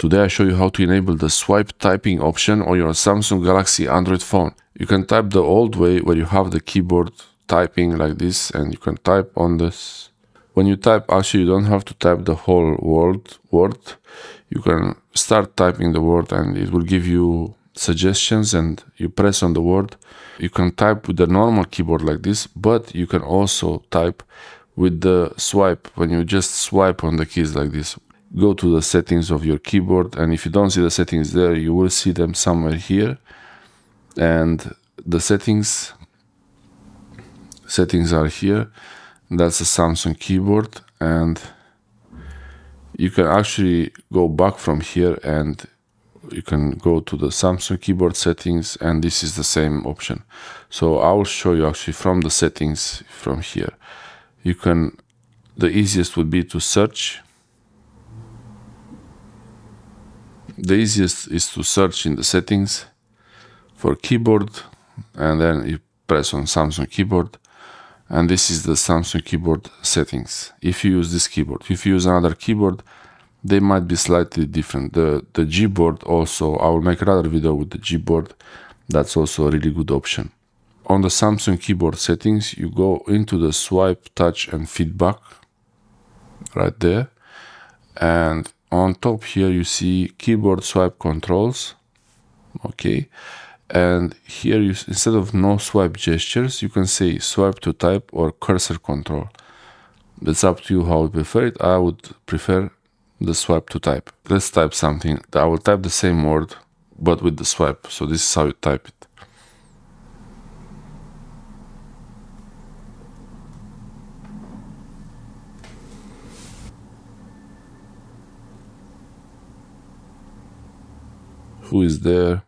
Today I show you how to enable the swipe typing option on your Samsung Galaxy Android phone. You can type the old way where you have the keyboard typing like this and you can type on this. When you type actually you don't have to type the whole word word. You can start typing the word and it will give you suggestions and you press on the word. You can type with the normal keyboard like this, but you can also type with the swipe when you just swipe on the keys like this go to the settings of your keyboard and if you don't see the settings there you will see them somewhere here. And the settings settings are here. That's a Samsung keyboard and you can actually go back from here and you can go to the Samsung keyboard settings and this is the same option. So I will show you actually from the settings from here. You can the easiest would be to search the easiest is to search in the settings for keyboard and then you press on Samsung keyboard and this is the Samsung keyboard settings. If you use this keyboard if you use another keyboard they might be slightly different. The the Gboard also I will make another video with the Gboard that's also a really good option. On the Samsung keyboard settings you go into the swipe touch and feedback right there. And on top here you see keyboard swipe controls okay and here you instead of no swipe gestures you can say swipe to type or cursor control. It's up to you how you prefer it. I would prefer the swipe to type. Let's type something. I will type the same word but with the swipe. So this is how you type it who is there.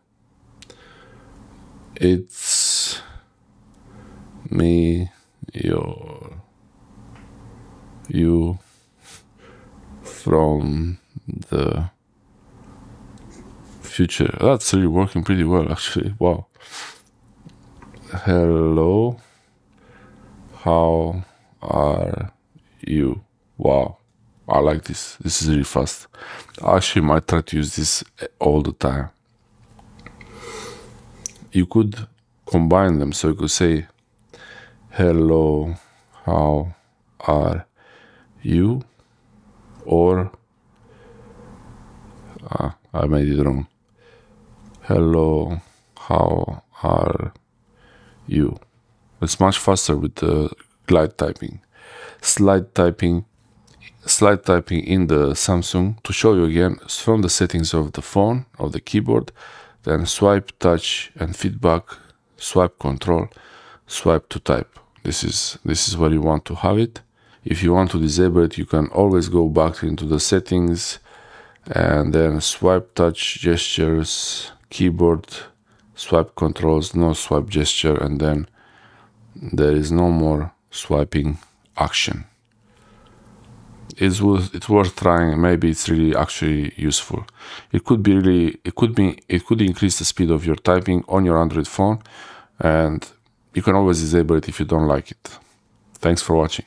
It's me your you from the future. That's really working pretty well actually. Wow. Hello. How are you? Wow I like this. This is really fast. I actually might try to use this all the time. You could combine them so you could say, Hello, how are you? Or, ah, I made it wrong. Hello, how are you? It's much faster with the glide typing. Slide typing slide typing in the Samsung to show you again from the settings of the phone, of the keyboard, then swipe, touch and feedback, swipe control, swipe to type. This is, this is where you want to have it. If you want to disable it, you can always go back into the settings and then swipe, touch, gestures, keyboard, swipe controls, no swipe gesture, and then there is no more swiping action it's worth it's worth trying. Maybe it's really actually useful. It could be really it could be it could increase the speed of your typing on your android phone and you can always disable it if you don't like it. Thanks for watching